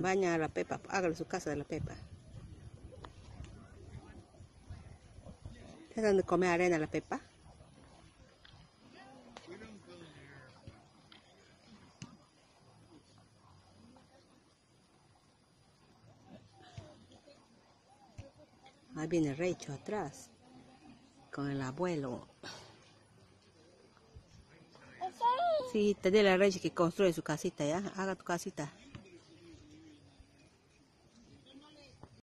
Baña a la Pepa, hágale su casa de la Pepa. ¿Está dando comer arena la Pepa? Ahí viene Recho atrás, con el abuelo. Sí, te di la Recho que construye su casita ya, haga tu casita.